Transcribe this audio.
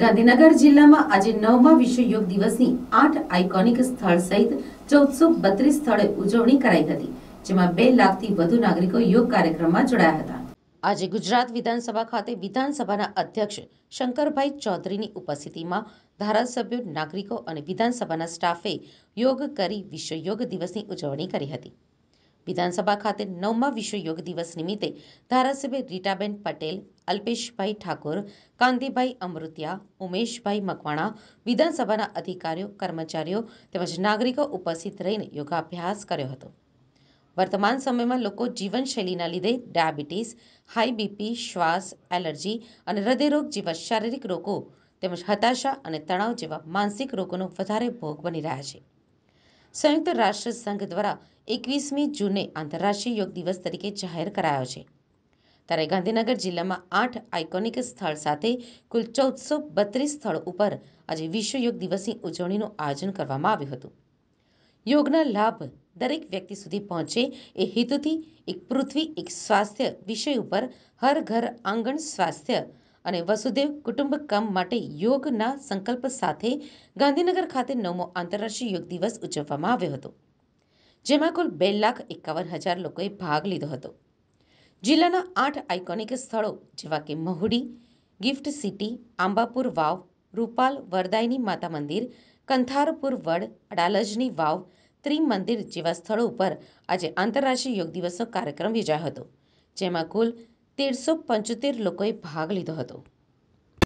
ગાંધીનગર જિલ્લામાં આજે નવમા વિશ્વ યોગ દિવસની આઠ આઇકોનિક સ્થળ સહિત ચૌદસો બત્રીસ સ્થળે ઉજવણી કરાઈ હતી, જેમાં બે લાખથી વધુ નાગરિકો યોગ કાર્યક્રમમાં જોડાયા હતા. આજે ગુજરાત વિધાનસભા ખાતે વિધાનસભાના અધ્યક્ષ શંકરભાઈ ચૌધરીની ઉપસ્થિતિમાં ધારાસભ્યો, નાગરિકો અને વિધાનસભાના સ્ટાફે યોગ કરી વિશ્વ યોગ દિવસની ઉજવણી કરી હતી. વિધાનસભા ખાતે નવમા વિશ્વ યોગ દિવસ નિમિત્તે ધારાસભ્ય રીટાબેન પટેલ, અલ્પેશભાઈ ઠાકોર, કાંતિભાઈ અમૃતિયા, ઉમેશભાઈ મકવાણા, વિધાનસભાના અધિકારીઓ, કર્મચારીઓ તેમજ નાગરિકો ઉપસ્થિત રહીને યોગાભ્યાસ કર્યો હતો. વર્તમાન સમયમાં લોકો જીવનશૈલીના લીધે ડાયાબિટીસ, હાઈ બીપી, શ્વાસ, એલર્જી અને હૃદયરોગ જેવા શારીરિક રોગો તેમજ હતાશા અને તણાવ જેવા માનસિક રોગોનો વધારે ભોગ બની રહ્યા છે. સંયુક્ત રાષ્ટ્ર સંઘ દ્વારા એકવીસમી જૂને આંતરરાષ્ટ્રીય યોગ દિવસ તરીકે જાહેર કરાયો છે. ત્યારે ગાંધીનગર જિલ્લામાં આઠ આઇકોનિક સ્થળ સાથે કુલ ચૌદસો બત્રીસ સ્થળ ઉપર આજે વિશ્વ યોગ દિવસની ઉજવણીનું આયોજન કરવામાં આવ્યું હતું. યોગના લાભ દરેક વ્યક્તિ સુધી પહોંચે એ હેતુથી એક પૃથ્વી, એક સ્વાસ્થ્ય વિષય ઉપર હર ઘર આંગણ સ્વાસ્થ્ય અને વસુદેવ કુટુંબકમ માટે યોગના સંકલ્પ સાથે ગાંધીનગર ખાતે નવમો આંતરરાષ્ટ્રીય યોગ દિવસ ઉજવવામાં આવ્યો હતો. જેમાં કુલ બે લાખ એકાવન હજાર લોકોએ ભાગ લીધો હતો. જિલ્લાના આઠ આઇકોનિક સ્થળો જેવા કે મહુડી ગિફ્ટ સિટી આંબાપુર વાવ, રૂપાલ વરદાયની માતા મંદિર, કંથારપુર વડ, અડાલજની વાવ ત્રિમંદિર જેવા સ્થળો ઉપર આજે આંતરરાષ્ટ્રીય યોગ દિવસનો કાર્યક્રમ યોજાયો હતો, જેમાં કુલ તેરસો પંચોતેર લોકોએ ભાગ લીધો હતો.